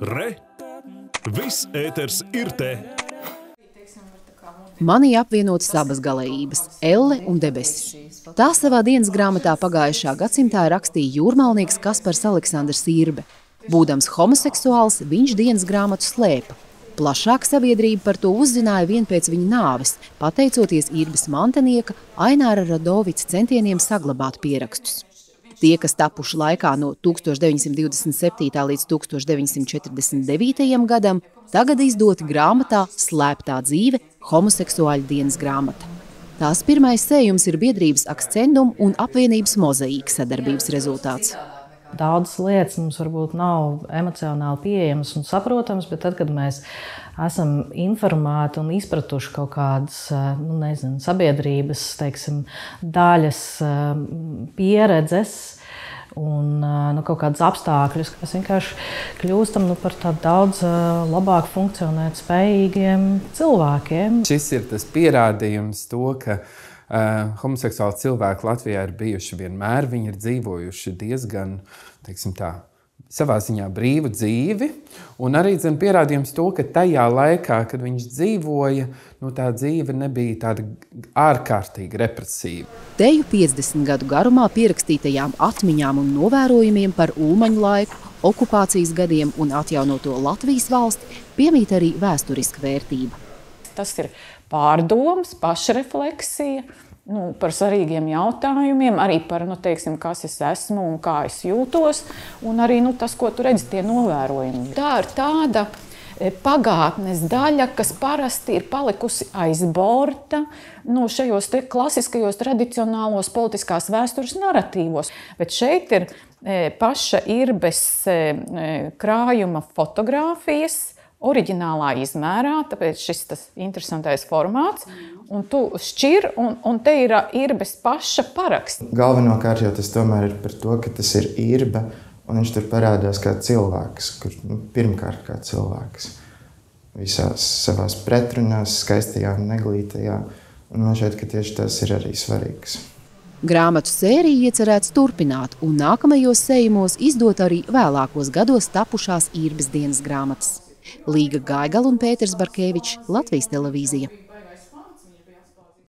Re! Viss ēters ir te! Manī apvienotas abas galējības – Elle un debesis. Tā savā dienas grāmatā pagājušā gadsimtā rakstīja jūrmalnieks Kaspars Aleksandrs Irbe. Būdams homoseksuāls, viņš dienas grāmatu slēpa. Plašāk sabiedrība par to uzzināja vien pēc viņa nāves, pateicoties Irbes mantenieka Aināra Radovica centieniem saglabāt pierakstus. Tie, kas tapuši laikā no 1927. līdz 1949. gadam, tagad izdoti grāmatā Slēptā dzīve – homoseksuāļu dienas grāmata. Tās pirmais sējums ir biedrības akcendum un apvienības mozaīka sadarbības rezultāts. Daudzas lietas mums varbūt nav emocionāli pieejamas un saprotamas, bet tad, kad mēs esam informēti un izpratuši kaut kādas nu, nezinu, sabiedrības teiksim, daļas, pieredzes, un nu, kaut kādas apstākļus. Mēs vienkārši kļūstam nu, par tādu daudz labāk funkcionēt spējīgiem cilvēkiem. Šis ir tas pierādījums to, ka uh, homoseksuāli cilvēki Latvijā ir bijuši vienmēr. Viņi ir dzīvojuši diezgan, teiksim tā, savā ziņā brīvu dzīvi, un arī zin, pierādījums to, ka tajā laikā, kad viņš dzīvoja, nu, tā dzīve nebija tāda ārkārtīgi represīva. Teju 50 gadu garumā pierakstītajām atmiņām un novērojumiem par ulmaņu laiku, okupācijas gadiem un atjaunoto Latvijas valsti piemīt arī vēsturiska vērtība. Tas ir pārdoms, pašrefleksija, nu, par svarīgiem jautājumiem, arī par, nu, teiksim, kas es esmu un kā es jūtos, un arī nu, tas, ko tu redzi, tie novērojumi. Tā ir tāda e, pagātnes daļa, kas parasti ir palikusi aiz borta nu, šajos klasiskajos, tradicionālos politiskās vēstures narratīvos. Bet šeit ir e, paša Irbes e, krājuma fotografijas, oriģinālā izmērā, tāpēc šis tas interesantais formāts, un tu šķir, un, un te ir īrbes paša paraksts. Galvenokārt jau tas tomēr ir par to, ka tas ir īrba, un viņš tur parādās kā cilvēks, kur nu, pirmkārt kā cilvēks. Visās savās pretrunās, skaistajā un neglītajā, un man šķiet, ka tieši tas ir arī svarīgs. Grāmatu sēriju iecerēts turpināt un nākamajos sējumos izdot arī vēlākos gados tapušās īrbas dienas grāmatas. Līga Gaigala un Pēters Barkevičs, Latvijas televīzija.